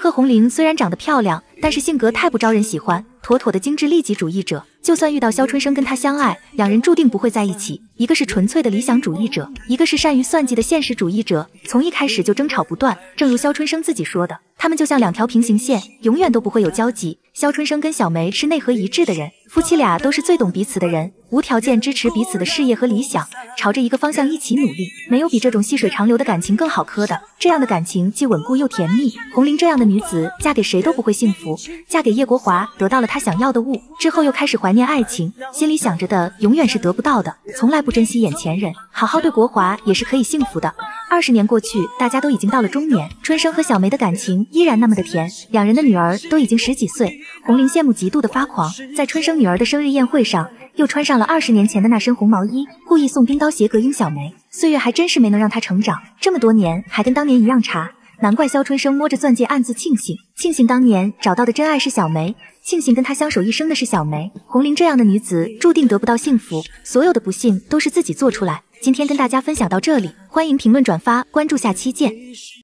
贺红玲虽然长得漂亮，但是性格太不招人喜欢，妥妥的精致利己主义者。就算遇到肖春生跟她相爱，两人注定不会在一起。一个是纯粹的理想主义者，一个是善于算计的现实主义者，从一开始就争吵不断。正如肖春生自己说的，他们就像两条平行线，永远都不会有交集。肖春生跟小梅是内核一致的人，夫妻俩都是最懂彼此的人，无条件支持彼此的事业和理想，朝着一个方向一起努力。没有比这种细水长流的感情更好磕的。这样的感情既稳固又甜蜜。红玲这样的女子，嫁给谁都不会幸福。嫁给叶国华，得到了她想要的物之后，又开始怀念爱情，心里想着的永远是得不到的，从来不珍惜眼前人。好好对国华也是可以幸福的。二十年过去，大家都已经到了中年，春生和小梅的感情依然那么的甜，两人的女儿都已经十几岁。红玲羡慕嫉妒的发狂，在春生女儿的生日宴会上，又穿上了二十年前的那身红毛衣，故意送冰刀鞋隔音小梅。岁月还真是没能让她成长，这么多年还跟当年一样差。难怪肖春生摸着钻戒暗自庆幸，庆幸当年找到的真爱是小梅，庆幸跟他相守一生的是小梅。红玲这样的女子注定得不到幸福，所有的不幸都是自己做出来。今天跟大家分享到这里，欢迎评论、转发、关注，下期见。